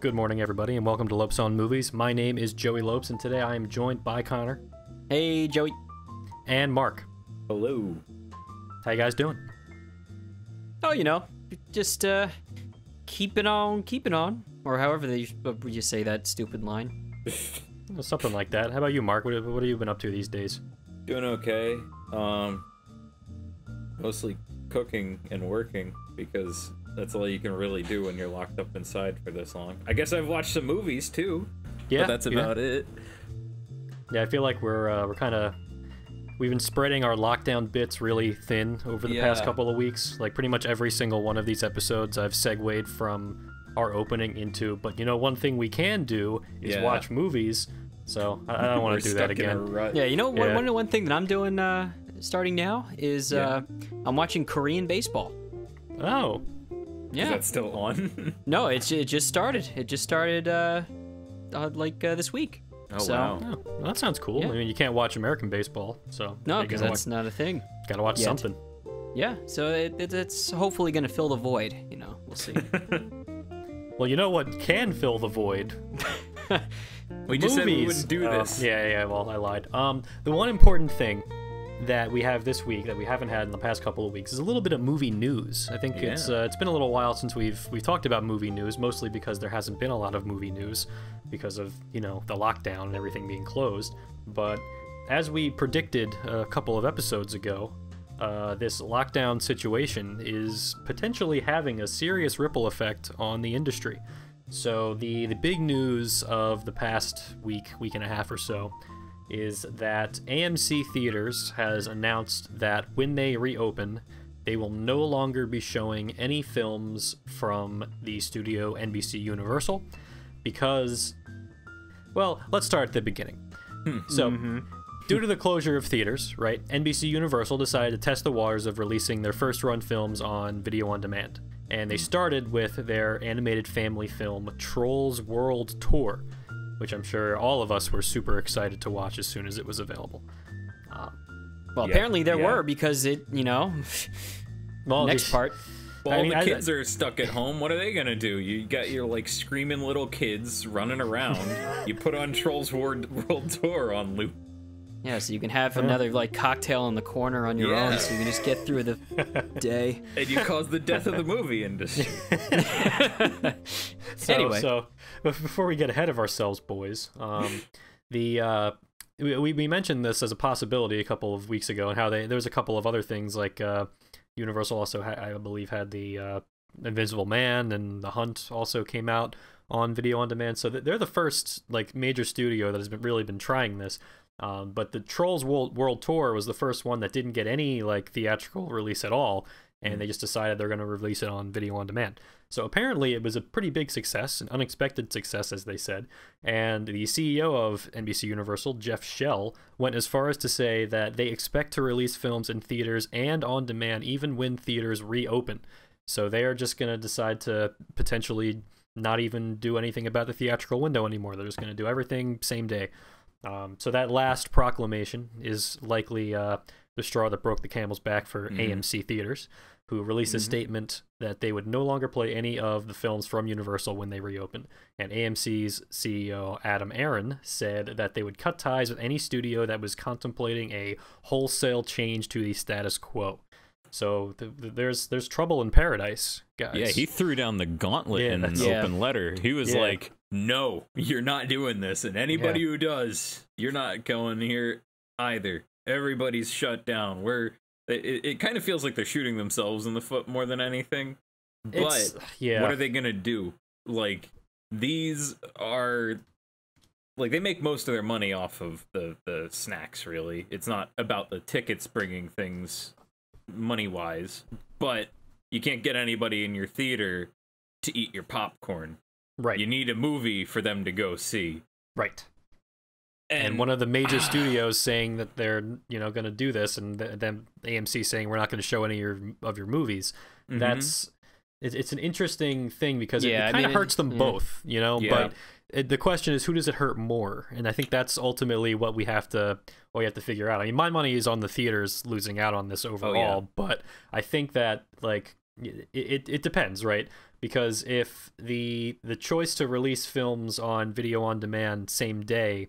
Good morning, everybody, and welcome to Lopes on Movies. My name is Joey Lopes, and today I am joined by Connor Hey, Joey. and Mark. Hello. How you guys doing? Oh, you know, just uh, keeping on, keeping on, or however they would you say that stupid line. Something like that. How about you, Mark? What, what have you been up to these days? Doing okay. Um mostly cooking and working because that's all you can really do when you're locked up inside for this long. I guess I've watched some movies too. Yeah, but that's yeah. about it. Yeah, I feel like we're uh, we're kind of we've been spreading our lockdown bits really thin over the past couple of weeks. Like pretty much every single one of these episodes, I've segued from our opening into. But you know, one thing we can do is Yeah. watch movies. So I, I don't want to do that stuck in a again. Yeah, you know, one, Yeah. one one thing that I'm doing uh, starting now is uh, I'm watching Korean baseball. Oh, Is Yeah. that still on? No, it's it just started. It just started uh, uh like uh, this week. oh So- wow. oh, well, that sounds cool. Yeah. I mean, you can't watch American baseball, so No, because gotta that's not a thing. gotta watch yet. something. Yeah, so it, it, it's hopefully gonna fill the void. You know, we'll see. Well, you know what can fill the void? We just said we wouldn't do Uh, this. yeah, yeah. Well, I lied. Um, the one important thing that we have this week that we haven't had in the past couple of weeks is a little bit of movie news. I think it's uh, it's been a little while since we've we've talked about movie news, mostly because there hasn't been a lot of movie news because of you know the lockdown and everything being closed. But as we predicted a couple of episodes ago, uh, this lockdown situation is potentially having a serious ripple effect on the industry. So the the big news of the past week, week and a half or so, is that AMC Theaters has announced that when they reopen, they will no longer be showing any films from the studio NBC Universal because well, let's start at the beginning. Hmm. So, mm-hmm. due to the closure of theaters, right, NBC Universal decided to test the waters of releasing their first run films on video on demand. And they hmm. started with their animated family film Trolls World Tour, which I'm sure all of us were super excited to watch as soon as it was available. Uh, well, Yeah, apparently there yeah. were because it, you know, Well, next part. Well, I mean, the I- kids are stuck at home. What are they gonna do? You got your like screaming little kids running around. you put on Trolls World, World Tour on loop. Yeah, so you can have another like cocktail in the corner on your own, so you can just get through the day. and you cause the death of the movie industry. So, Anyway. so before we get ahead of ourselves, boys, um, the uh, we, we we mentioned this as a possibility a couple of weeks ago, and how they there was a couple of other things like uh, Universal also ha- I believe had the uh, Invisible Man and The Hunt also came out on video on demand. So they're the first like major studio that has been really been trying this. Um, but the Trolls World, World Tour was the first one that didn't get any like theatrical release at all, and they just decided they're going to release it on video on demand. So apparently, it was a pretty big success, an unexpected success, as they said. And the CEO of NBC Universal, Jeff Shell, went as far as to say that they expect to release films in theaters and on demand even when theaters reopen. So they are just going to decide to potentially not even do anything about the theatrical window anymore. They're just going to do everything same day. Um, so that last proclamation is likely uh, the straw that broke the camel's back for AMC theaters, who released a statement that they would no longer play any of the films from Universal when they reopen. And AMC's CEO Adam Aron said that they would cut ties with any studio that was contemplating a wholesale change to the status quo. So th- th- there's there's trouble in paradise, guys. Yeah, he threw down the gauntlet Yeah, in an Yeah. open letter. He was Yeah. like, no, you're not doing this, and anybody who does, you're not going here either. Everybody's shut down. We're it, it kind of feels like they're shooting themselves in the foot more than anything. It's- But yeah. what are they gonna do? Like these are like they make most of their money off of the the snacks. Really, it's not about the tickets bringing things money wise, but you can't get anybody in your theater to eat your popcorn. right. You need a movie for them to go see. right. and one of the major studios saying that they're you know going to do this and th- then AMC saying we're not going to show any of your, of your movies Mhm. that's it, it's an interesting thing because it- Yeah, it, I kind of mean, hurts them yeah. both you know Yeah. but it, the question is who does it hurt more and I think that's ultimately what we have to what we have to figure out I mean my money is on the theaters losing out on this oh, overall but I think that like it, it, it depends, right? Because if the the choice to release films on video on demand same day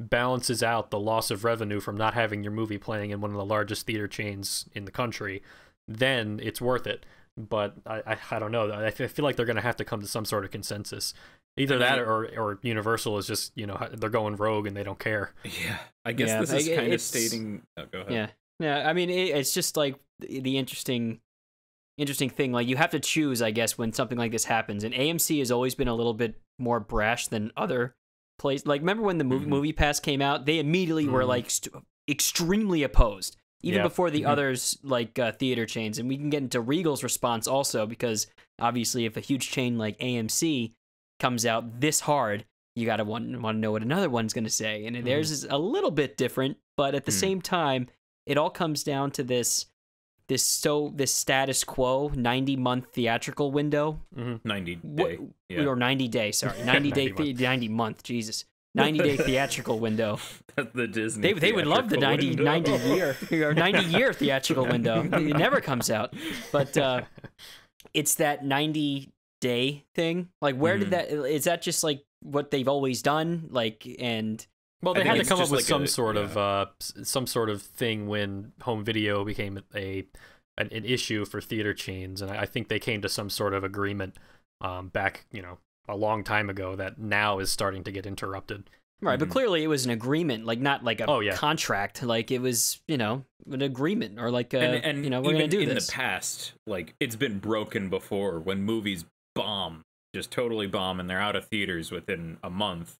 balances out the loss of revenue from not having your movie playing in one of the largest theater chains in the country, then it's worth it. But I, I, I don't know. I feel like they're going to have to come to some sort of consensus. Either that or, or Universal is just, you know, they're going rogue and they don't care. Yeah, I guess Yeah, this I- is kind of stating. Oh, go ahead. Yeah, yeah. I mean, it, it's just like the the interesting, interesting thing. Like you have to choose, I guess, when something like this happens. And AMC has always been a little bit more brash than other places. Like remember when the movie Mhm. MoviePass came out? They immediately were Mhm. like st- extremely opposed, even Yeah. before the Mhm. others like uh, theater chains. And we can get into Regal's response also because obviously, if a huge chain like AMC comes out this hard. You gotta want want to know what another one's gonna say, and theirs is a little bit different, but at the Hmm. same time, it all comes down to this this so this status quo 90 month theatrical window ninety Wha- day. Yeah, or 90 day sorry 90 day 90 90 month jesus 90 day theatrical window. That's the Disney. they, they would love the 90, 90 year or 90 year theatrical window. It never comes out. But uh it's that 90 day thing. Like where did Mhm. that is that just like what they've always done? Like and Well, they think had to come up with like some a- sort of uh, some sort of thing when home video became a an, an issue for theater chains, and I, I think they came to some sort of agreement um, back, you know, a long time ago that now is starting to get interrupted. Right, but Mhm. clearly it was an agreement, like not like a Oh, yeah. contract. Like it was, you know, an agreement or like a, and, and you know, we're even gonna do in this. the past, like it's been broken before when movies bomb, just totally bomb, and they're out of theaters within a month.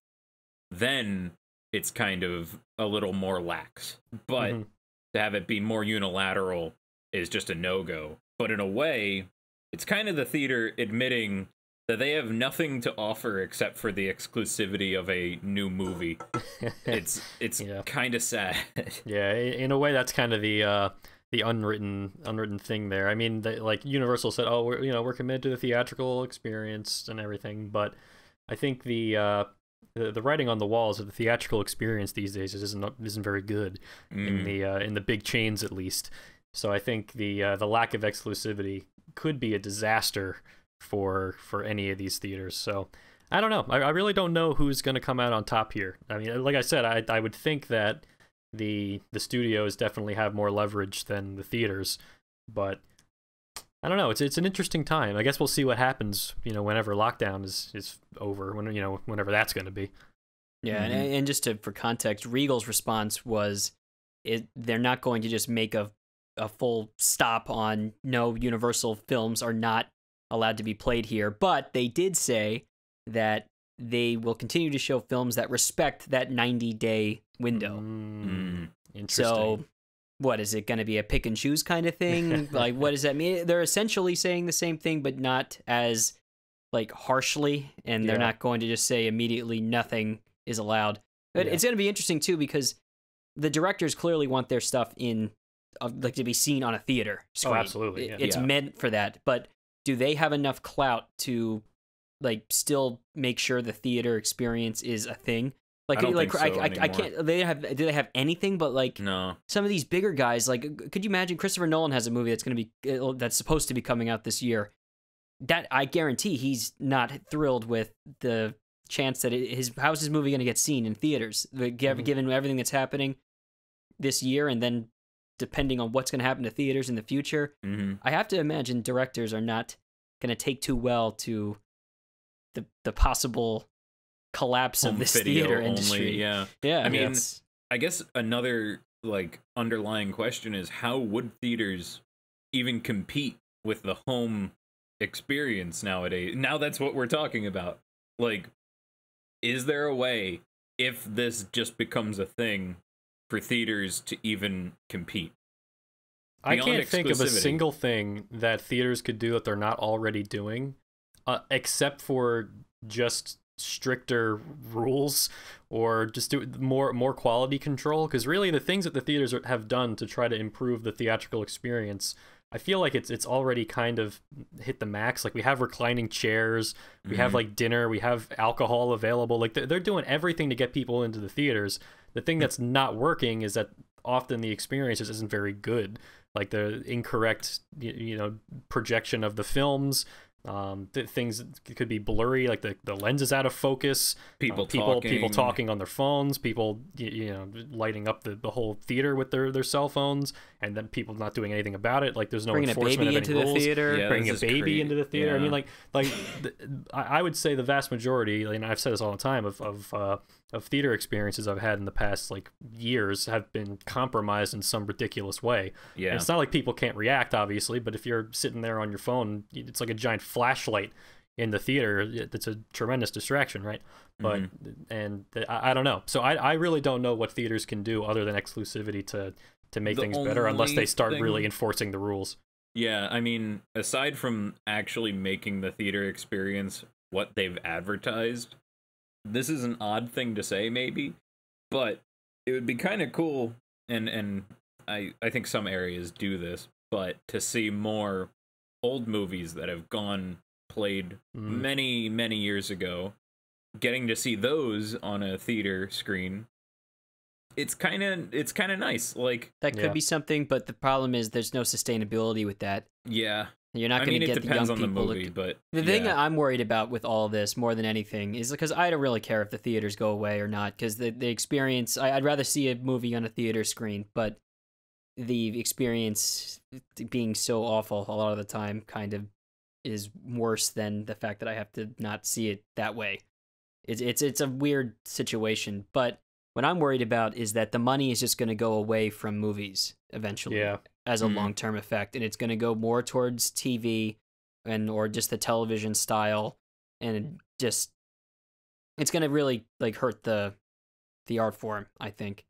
Then it's kind of a little more lax, but Mhm. to have it be more unilateral is just a no go. But in a way, it's kind of the theater admitting that they have nothing to offer except for the exclusivity of a new movie. It's it's Yeah. kind of sad. Yeah, in a way, that's kind of the uh, the unwritten unwritten thing there. I mean, they, like Universal said, oh, we're you know we're committed to the theatrical experience and everything, but I think the uh, the, the writing on the walls of the theatrical experience these days isn't isn't very good in Mm. the uh, in the big chains at least. So I think the uh, the lack of exclusivity could be a disaster for for any of these theaters. So I don't know. I, I really don't know who's going to come out on top here. I mean, like I said, I I would think that the the studios definitely have more leverage than the theaters, but I don't know. It's it's an interesting time. I guess we'll see what happens. You know, whenever lockdown is is over, when you know whenever that's going to be. yeah, and, Mhm. and just to for context, Regal's response was, it they're not going to just make a a full stop on no Universal films are not allowed to be played here, but they did say that they will continue to show films that respect that 90 day window. Mm, interesting. So, what is it going to be a pick and choose kind of thing? like, what does that mean? They're essentially saying the same thing, but not as like harshly, and they're not going to just say immediately nothing is allowed. But Yeah. it's going to be interesting too because the directors clearly want their stuff in, uh, like, to be seen on a theater screen. Oh, absolutely, yeah. It's meant for that, but do they have enough clout to, like, still make sure the theater experience is a thing? Like, I like I, so I, I anymore. can't. They have. Do they have anything but like No. some of these bigger guys like could you imagine christopher nolan has a movie that's going to be uh, that's supposed to be coming out this year that i guarantee he's not thrilled with the chance that it, his how's his movie going to get seen in theaters Mhm. given everything that's happening this year and then depending on what's going to happen to theaters in the future hmm i have to imagine directors are not going to take too well to the the possible collapse of Home this theater only, industry Yeah. yeah I mean, it's- I guess another like underlying question is how would theaters even compete with the home experience nowadays? Now that's what we're talking about. Like is there a way if this just becomes a thing for theaters to even compete? I can't think of a single thing that theaters could do that they're not already doing, uh, except for just stricter rules or just do more more quality control. Because really, the things that the theaters have done to try to improve the theatrical experience, I feel like it's it's already kind of hit the max. Like we have reclining chairs, we have Mhm. like dinner, we have alcohol available. Like they're, they're doing everything to get people into the theaters. The thing that's not working is that often the experience just isn't very good. like the incorrect you know projection of the films. Um, th- things could be blurry, like the, the lens is out of focus. People uh, people talking. people talking on their phones, people y- you know lighting up the, the whole theater with their, their cell phones, and then people not doing anything about it. Like there's no Bringing a enforcement baby of any into the theater. Yeah. bringing a baby crazy. into the theater. I mean, like, like th- I I would say the vast majority, and I've said this all the time, of of uh, of theater experiences I've had in the past like years have been compromised in some ridiculous way. And Yeah. it's not like people can't react, obviously, but if you're sitting there on your phone, it's like a giant flashlight in the theater. It's a tremendous distraction, right? But and I, I don't know. So I I really don't know what theaters can do other than exclusivity to to make The things better, unless they start thing- really enforcing the rules. Yeah, I mean, aside from actually making the theater experience what they've advertised, this is an odd thing to say maybe, but it would be kind of cool and and I I think some areas do this, but to see more old movies that have gone played Mm. many many years ago, getting to see those on a theater screen. It's kind of it's kind of nice. Like, That could Yeah. be something, but the problem is there's no sustainability with that. yeah. You're not going mean, to get the young depends on the people. movie, to... but The thing that I'm worried about with all of this more than anything is because I don't really care if the theaters go away or not. Because the the experience, I, I'd rather see a movie on a theater screen, but the experience being so awful a lot of the time kind of is worse than the fact that I have to not see it that way. It's it's it's a weird situation, but what I'm worried about is that the money is just going to go away from movies eventually Yeah. as a Mhm. long term effect, and it's going to go more towards TV and or just the television style, and just it's going to really like hurt the the art form. I think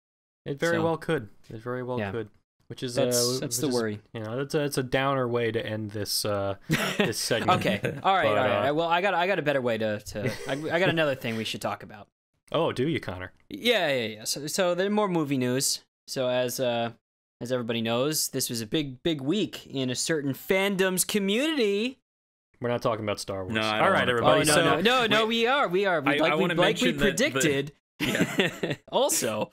It very So- well could. It very well Yeah. could. Which is that's uh, that's which the is, worry. You know, that's a that's a downer way to end this uh this segment. okay, all right, But, all right. uh, Well, I got I got a better way to to I, I got another thing we should talk about. Oh, do you, Connor? Yeah, yeah, yeah. So, so there's more movie news. So as uh as everybody knows, this was a big big week in a certain fandom's community. We're not talking about Star Wars. No, I don't All right, wanna everybody. oh no, so no, no, no, we are, we are. We, I- like I we like we mention that the- predicted. also,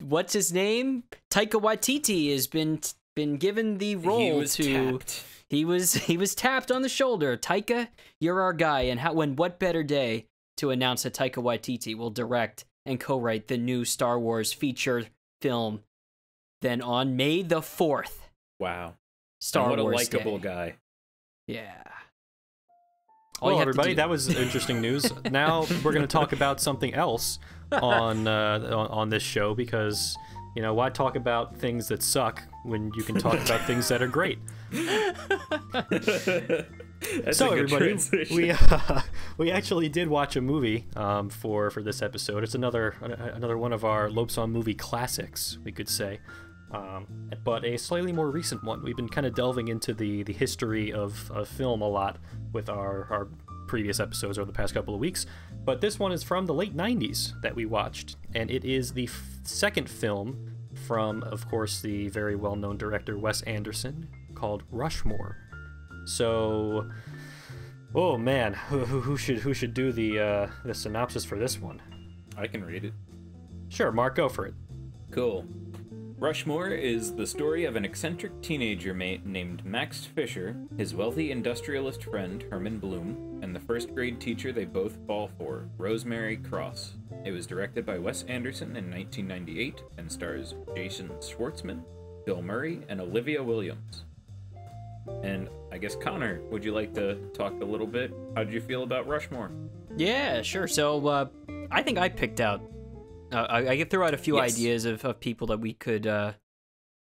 what's his name? Taika Waititi has been been given the role he was to. tapped. He was he was tapped on the shoulder. Taika, you're our guy. And how? When what better day to announce that Taika Waititi will direct and co-write the new Star Wars feature film Then on May the fourth? Wow. Star And what a likable Day. guy. Yeah. All well, everybody, do- that was interesting news. now we're going to talk about something else on uh, on on this show because you know why talk about things that suck when you can talk about things that are great. That's so everybody, we uh, we actually did watch a movie um, for for this episode. It's another another one of our Lopes on movie classics, we could say, um, but a slightly more recent one. We've been kind of delving into the the history of, of film a lot with our our previous episodes over the past couple of weeks. But this one is from the late '90s that we watched, and it is the f- second film from, of course, the very well-known director Wes Anderson called Rushmore. So, oh man, who, who should who should do the uh, the synopsis for this one? I can read it. Sure, Mark, go for it. Cool. Rushmore is the story of an eccentric teenager ma- named Max Fischer, his wealthy industrialist friend Herman Blume, and the first grade teacher they both fall for, Rosemary Cross. It was directed by Wes Anderson in 1998 and stars Jason Schwartzman, Bill Murray, and Olivia Williams. And I guess Connor, would you like to talk a little bit? How did you feel about Rushmore? Yeah, sure. So uh, I think I picked out. Uh, I, I threw out a few Yes. ideas of, of people that we could, uh,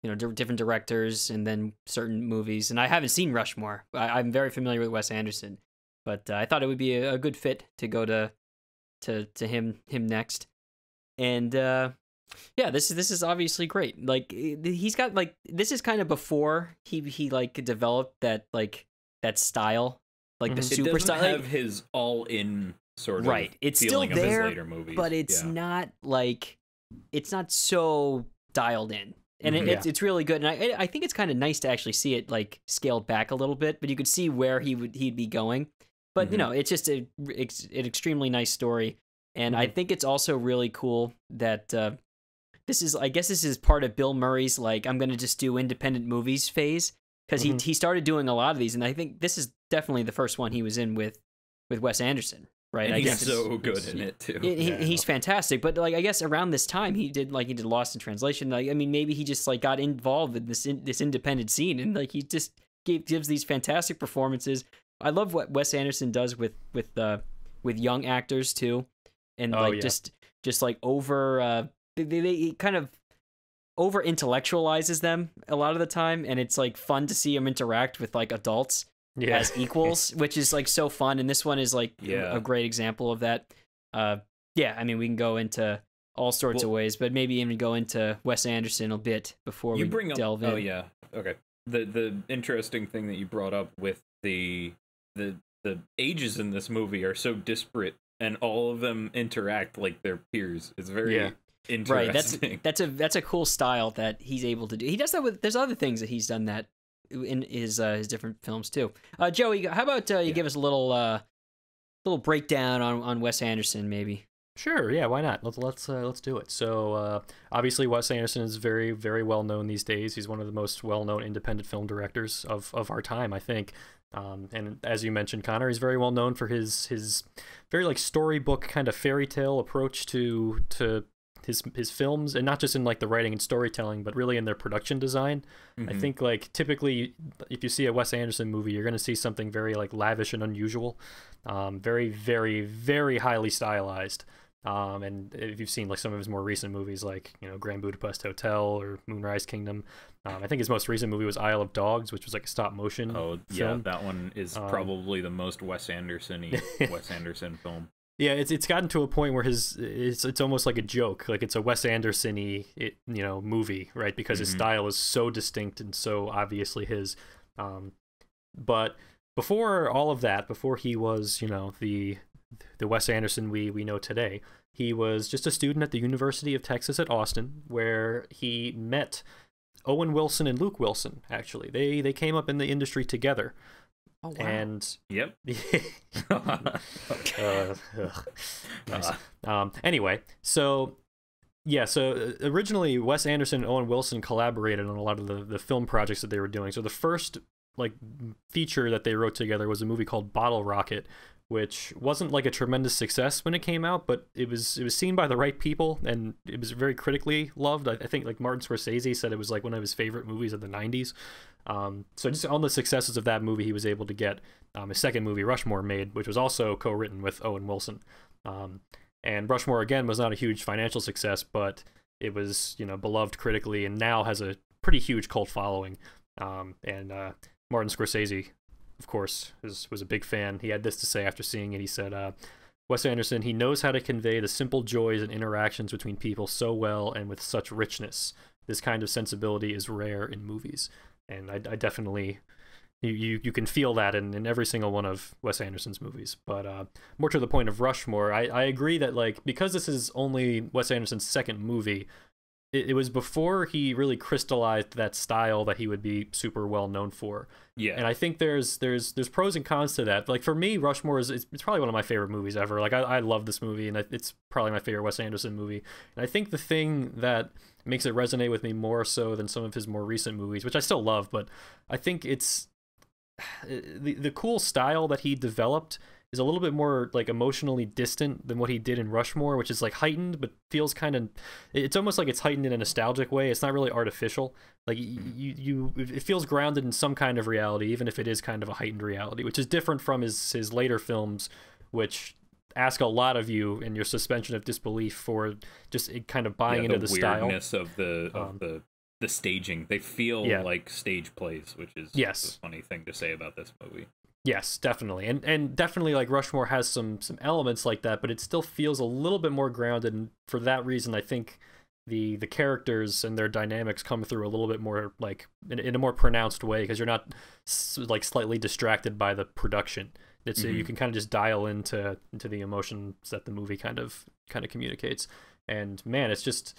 you know, di- different directors and then certain movies. And I haven't seen Rushmore. I, I'm very familiar with Wes Anderson, but uh, I thought it would be a, a good fit to go to to to him him next. And uh, yeah, this is this is obviously great. Like eh, he's got like this is kind of before he he like developed that like that style, like the Mhm. It super doesn't style. like- have his all-in sort of Right, it's still feeling there, of his later movies, but it's Yeah. not like it's not so dialed in and it, Mhm. it's, it's really good and i i think it's kind of nice to actually see it like scaled back a little bit but you could see where he would he'd be going but you Mhm. know it's just a, it's an extremely nice story and i think it's also really cool that uh this is I guess this is part of Bill Murray's like I'm gonna just do independent movies phase because Mhm. he he started doing a lot of these, and I think this is definitely the first one he was in with with Wes Anderson, right? And I he's so good in it too. he- he- Yeah. he's fantastic, but like I guess around this time he did like he did Lost in Translation. Like I mean, maybe he just like got involved in this in, this independent scene, and like he just gave, gives these fantastic performances. I love what Wes Anderson does with with uh with young actors too, and Oh, like yeah. just just like over uh they, they, they kind of over intellectualizes them a lot of the time, and it's like fun to see them interact with like adults Yeah. as equals, which is like so fun. And this one is like Yeah. a great example of that. Uh, yeah, I mean, we can go into all sorts of ways, but maybe even go into Wes Anderson a bit before you we bring up delve in. oh yeah okay the the interesting thing that you brought up with the the the ages in this movie are so disparate and all of them interact like their peers it's very Yeah. Right, that's that's a that's a cool style that he's able to do. He does that with there's other things that he's done that in his uh, his different films too. Uh, Joey, how about uh, you Yeah. give us a little uh, little breakdown on on Wes Anderson, maybe? Sure, yeah, why not? Let's let's uh, let's do it. So uh, obviously, Wes Anderson is very very well known these days. He's one of the most well known independent film directors of, of our time, I think. Um, and as you mentioned, Connor, he's very well known for his his very like storybook kind of fairy tale approach to to his his films, and not just in like the writing and storytelling, but really in their production design. I Mhm. think like typically if you see a Wes Anderson movie, you're going to see something very like lavish and unusual, um, very very very highly stylized. Um, and if you've seen like some of his more recent movies, like you know Grand Budapest Hotel or Moonrise Kingdom, um, I think his most recent movie was Isle of Dogs, which was like a stop motion. oh yeah that one is Um, probably the most wes anderson wes anderson film Yeah, it's it's gotten to a point where his it's it's almost like a joke, like it's a Wes Anderson-y, it, you know, movie, right? Because his Mhm. style is so distinct and so obviously his. Um, but before all of that, before he was, you know, the the Wes Anderson we we know today, he was just a student at the University of Texas at Austin, where he met Owen Wilson and Luke Wilson. Actually, they they came up in the industry together, Oh and yep uh, ugh. Nice. Um, anyway, so yeah, so uh, originally Wes Anderson and Owen Wilson collaborated on a lot of the, the film projects that they were doing. So the first like feature that they wrote together was a movie called Bottle Rocket, which wasn't like a tremendous success when it came out, but it was it was seen by the right people and it was very critically loved. I, I think like Martin Scorsese said it was like one of his favorite movies of the '90s. Um, so just on the successes of that movie, he was able to get um, his second movie, Rushmore, made, which was also co-written with Owen Wilson. Um, and Rushmore again was not a huge financial success, but it was you know beloved critically and now has a pretty huge cult following. Um, and uh, Martin Scorsese, of course, was was a big fan. He had this to say after seeing it. He said, uh, "Wes Anderson, he knows how to convey the simple joys and interactions between people so well and with such richness. This kind of sensibility is rare in movies." And I, I definitely you, you you can feel that in, in every single one of Wes Anderson's movies. But uh, more to the point of Rushmore, I, I agree that like because this is only Wes Anderson's second movie, it, it was before he really crystallized that style that he would be super well known for. yeah And I think there's there's there's pros and cons to that. Like for me, Rushmore is it's, it's probably one of my favorite movies ever. Like I, I love this movie, and it's probably my favorite Wes Anderson movie. And I think the thing that makes it resonate with me more so than some of his more recent movies, which I still love, but I think it's the the cool style that he developed is a little bit more like emotionally distant than what he did in Rushmore, which is like heightened but feels kind of it's almost like it's heightened in a nostalgic way. It's not really artificial. Like you you it feels grounded in some kind of reality even if it is kind of a heightened reality, which is different from his his later films which ask a lot of you and your suspension of disbelief for just it kind of buying yeah, into the, style. weirdness of the of Um, the the staging they feel Yeah. like stage plays which is Yes. a funny thing to say about this movie Yes, definitely, and and definitely like Rushmore has some some elements like that, but it still feels a little bit more grounded. And for that reason, I think the the characters and their dynamics come through a little bit more like in, in a more pronounced way because you're not like slightly distracted by the production. It's you Mhm. can kind of just dial into into the emotions that the movie kind of kind of communicates. And man, it's just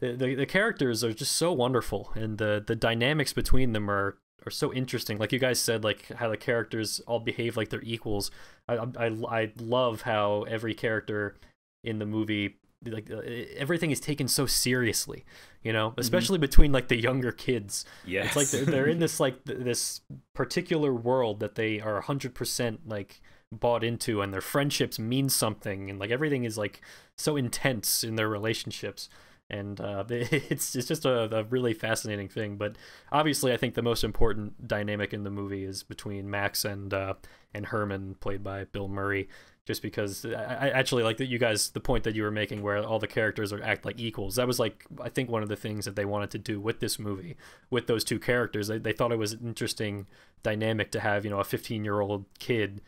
the, the the characters are just so wonderful, and the the dynamics between them are are so interesting. Like you guys said, like how the characters all behave like they're equals. I I, I love how every character in the movie like uh, everything is taken so seriously, you know, Mm-hmm. especially between like the younger kids. Yes. It's like they're, they're in this like th- this particular world that they are 100% like bought into and their friendships mean something and like everything is like so intense in their relationships and uh, it's it's just a, a really fascinating thing but obviously I think the most important dynamic in the movie is between Max and uh, and Herman played by Bill Murray just because I, I actually like that you guys the point that you were making where all the characters are act like equals that was like i think one of the things that they wanted to do with this movie with those two characters. They, they thought it was an interesting dynamic to have you know a 15 year old kid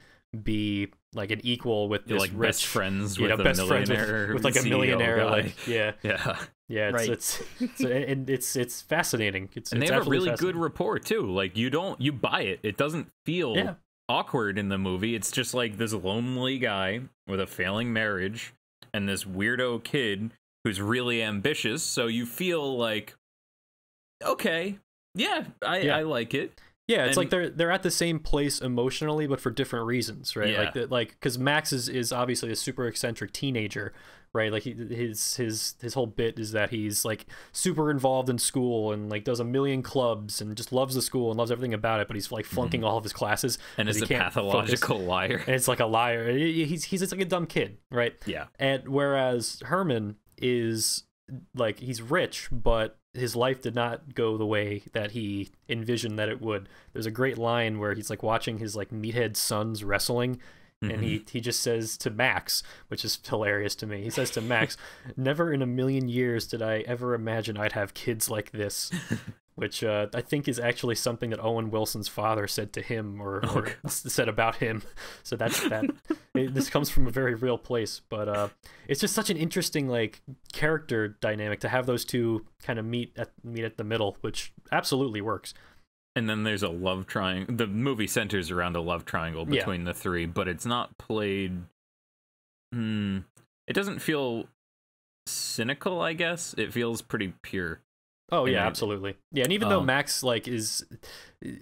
be like an equal with this like rich best friends you with know a best friends millionaire with, with like a CEO millionaire guy. like yeah yeah, yeah it's Right. it's, it's and it's it's fascinating it's and they have a really good fascinating. rapport too. Like you don't you buy it. It doesn't feel Yeah. awkward in the movie. It's just like this lonely guy with a failing marriage and this weirdo kid who's really ambitious. So you feel like, okay, yeah, I, Yeah. I like it. Yeah, it's And- like they're they're at the same place emotionally, but for different reasons, right? Yeah. Like like because Max is, is obviously a super eccentric teenager, right? Like he, his his his whole bit is that he's like super involved in school and like does a million clubs and just loves the school and loves everything about it, but he's like flunking all of his classes Mm-hmm. Is a can't focus. pathological liar. And it's like a liar. He's he's just like a dumb kid, right? Yeah. And whereas Herman is like he's rich, but his life did not go the way that he envisioned that it would. There's a great line where he's like watching his like meathead sons wrestling and he mm-hmm. he just says to Max, which is hilarious to me. He says to Max, "Never in a million years did I ever imagine I'd have kids like this." Which uh, I think is actually something that Owen Wilson's father said to him, or, or said about him. So that's that. it, this comes from a very real place, but uh, it's just such an interesting like character dynamic to have those two kind of meet at meet at the middle, which absolutely works. And then there's a love triangle. The movie centers around a love triangle Yeah. between the three, but it's not played. Hmm. It doesn't feel cynical. I guess it feels pretty pure. Oh yeah, I- absolutely. Yeah, and even though Um, Max like is,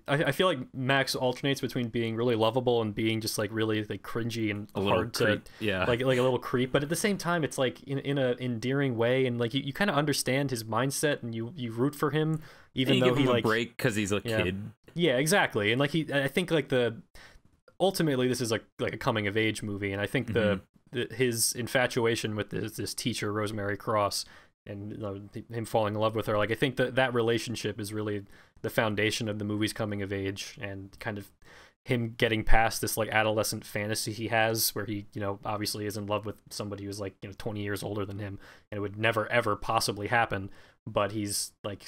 I, I feel like Max alternates between being really lovable and being just like really like cringy and hard to yeah. like like a little creep. But at the same time, it's like in in a endearing way, and like you, you kind of understand his mindset and you you root for him, even and though he like a break because he's a Yeah. kid. yeah exactly, and like he I think like the ultimately this is like like a coming of age movie, and I think the, the his infatuation with this, this teacher Rosemary Cross and you know, him falling in love with her. Like I think that that relationship is really the foundation of the movie's coming of age and kind of him getting past this like adolescent fantasy he has where he you know obviously is in love with somebody who's like you know 20 years older than him and it would never ever possibly happen but he's like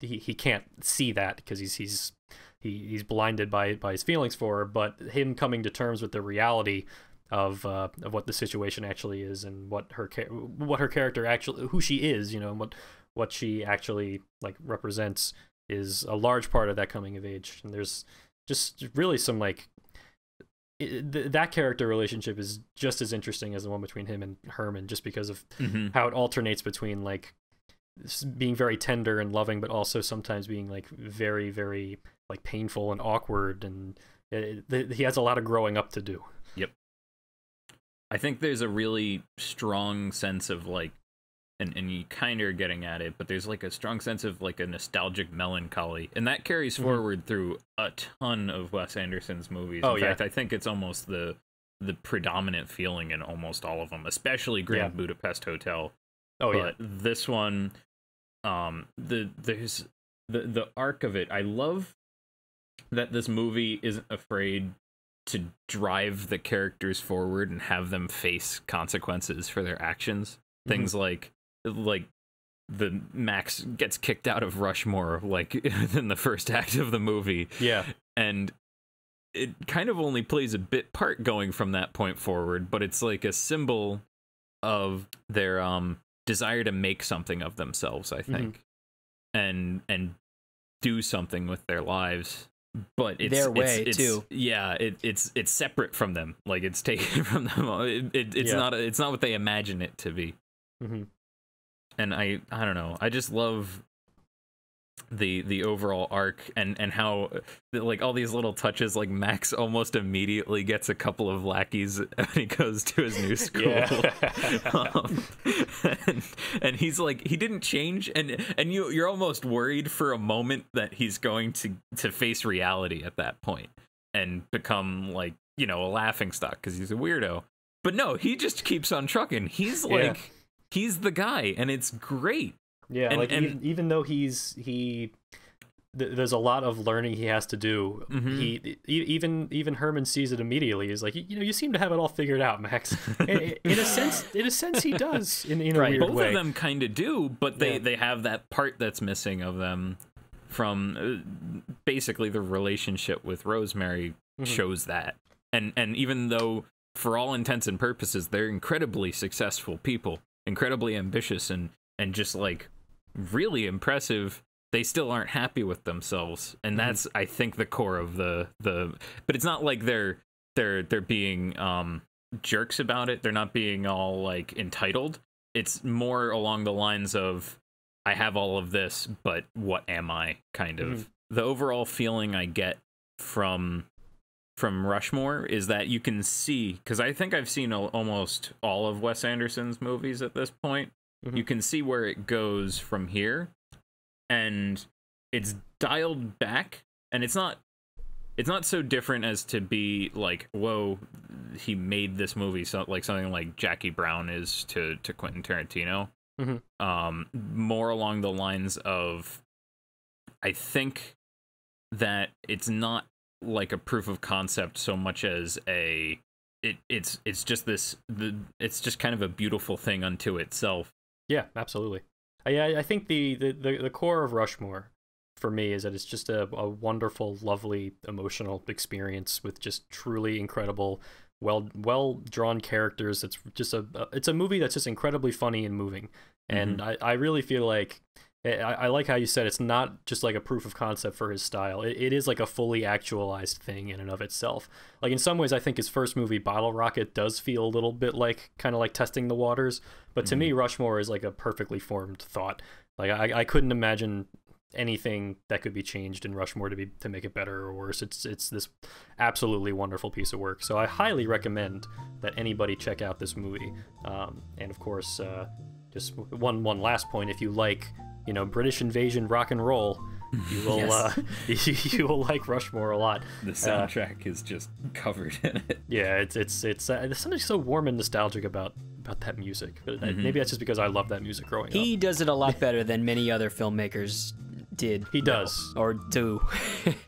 he, he can't see that because he's he's he, he's blinded by by his feelings for her but him coming to terms with the reality of uh, of what the situation actually is and what her what her character actually who she is you know and what what she actually like represents is a large part of that coming of age and there's just really some like it, th- that character relationship is just as interesting as the one between him and Herman just because of Mhm. how it alternates between like being very tender and loving but also sometimes being like very very like painful and awkward and it, th- he has a lot of growing up to do I think there's a really strong sense of like, and and you kind of are getting at it, but there's like a strong sense of like a nostalgic melancholy, and that carries Mhm. forward through a ton of Wes Anderson's movies. Oh, in yeah. fact, I think it's almost the the predominant feeling in almost all of them, especially Grand Yeah. Budapest Hotel. oh yeah this one um the there's the the arc of it i love that this movie isn't afraid to drive the characters forward and have them face consequences for their actions. Mhm. things like like the max gets kicked out of rushmore like in the first act of the movie. Yeah. And it kind of only plays a bit part going from that point forward but it's like a symbol of their um desire to make something of themselves i think and and do something with their lives but it's Their it's- way, it's- too. yeah it, it's it's separate from them like it's taken from them it, it, it's Yeah. not it's not what they imagine it to be hmm and I I don't know. I just love the the overall arc and and how like all these little touches like max almost immediately gets a couple of lackeys when he goes to his new school Yeah. um, and, and he's like he didn't change and and you you're almost worried for a moment that he's going to to face reality at that point and become like you know a laughing stock because he's a weirdo but no he just keeps on trucking he's Yeah. like he's the guy and it's great Yeah, And- like and- even, even though he's he, th- there's a lot of learning he has to do. Mhm. He even even Herman sees it immediately. He's like, you know, you seem to have it all figured out, Max. in, in a sense, in a sense, he does. In, in a Right. weird both way. of them kind of do but they Yeah. they have that part that's missing of them from uh, basically the relationship with rosemary Mhm. shows that and and even though for all intents and purposes they're incredibly successful people incredibly ambitious and and just like really impressive they still aren't happy with themselves. And Mhm. that's i think the core of the the but it's not like they're they're they're being um jerks about it. They're not being all like entitled. It's more along the lines of i have all of this but what am i? kind of. Mhm. the overall feeling i get from from rushmore is that you can see because i think i've seen al- almost all of wes anderson's movies at this point Mhm. you can see where it goes from here and it's dialed back and it's not it's not so different as to be like whoa he made this movie so like something like jackie brown is to to quentin tarantino Mhm. um more along the lines of i think that it's not like a proof of concept so much as a it it's it's just this the it's just kind of a beautiful thing unto itself Yeah, absolutely. I, I I think the, the, the, the core of Rushmore for me is that it's just a, a wonderful, lovely, emotional experience with just truly incredible, well well drawn characters. It's just a it's a movie that's just incredibly funny and moving, and mm-hmm. I, I really feel like. I, I like how you said it's not just like a proof of concept for his style. It, it is like a fully actualized thing in and of itself. Like in some ways, I think his first movie, Bottle Rocket, does feel a little bit like kind of like testing the waters. But to me, Rushmore is like a perfectly formed thought. Like I, I couldn't imagine anything that could be changed in Rushmore to be to make it better or worse. It's it's this absolutely wonderful piece of work. So I highly recommend that anybody check out this movie. Um, and of course, uh, just one one last point: if you like you know British invasion rock and roll, you will Yes. uh, you, you will like Rushmore a lot. The soundtrack is just covered in it. Yeah, it's it's it's uh, there's something so warm and nostalgic about about that music. But uh, maybe that's just because I love that music growing up. He does it a lot better than many other filmmakers did He does. or do.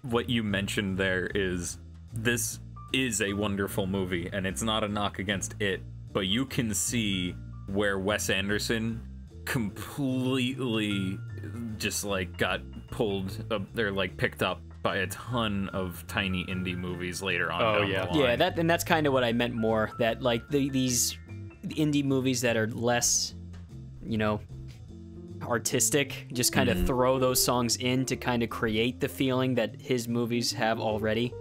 what you mentioned there is this is a wonderful movie and it's not a knock against it but you can see where wes anderson completely just like got pulled up they're like picked up by a ton of tiny indie movies later on Oh, down the yeah. line. Yeah, that and that's kind of what I meant more. That like the, these indie movies that are less, you know, artistic, just kind of mm-hmm. throw those songs in to kind of create the feeling that his movies have already.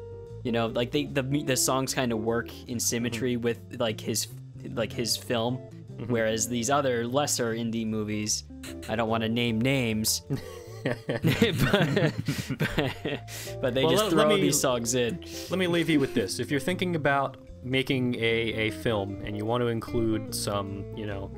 You know, like they the the songs kind of work in symmetry mm-hmm. with like his like his film, Mm-hmm. whereas these other lesser indie movies, I don't want to name names. but, but, but they Well, just let- throw let me- these songs in. Let me leave you with this. If you're thinking about making a, a film and you want to include some, you know,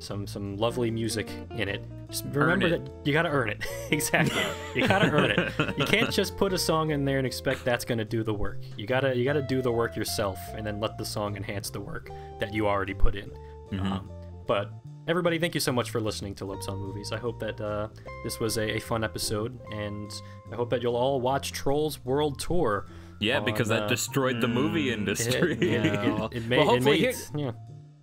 some some lovely music in it, just remember it. that you gotta earn it. exactly. You gotta earn it. You can't just put a song in there and expect that's gonna do the work. You gotta you gotta do the work yourself and then let the song enhance the work that you already put in. Um, but everybody, thank you so much for listening to Lopes on Movies. I hope that uh, this was a, a fun episode, and I hope that you'll all watch Trolls World Tour. yeah on, because that uh, destroyed the movie industry It, it, Yeah. it, it made, Well, it made- yeah.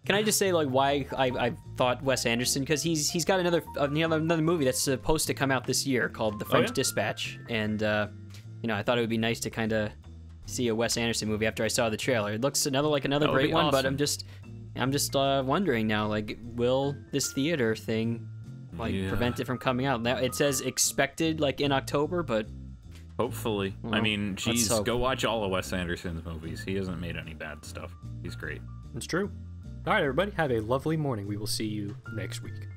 Can I just say like why I, I thought Wes Anderson because he's he's got another uh, another another movie that's supposed to come out this year called The French yeah? Dispatch, and uh, you know I thought it would be nice to kind of see a Wes Anderson movie after I saw the trailer. It looks another like another That would great be one, but. I'm just I'm just uh, wondering now like will this theater thing like Yeah. prevent it from coming out? Now it says expected like in October, but hopefully i mean let's geez go watch all of wes anderson's movies he hasn't made any bad stuff he's great It's true. All right, everybody, have a lovely morning. We will see you next week.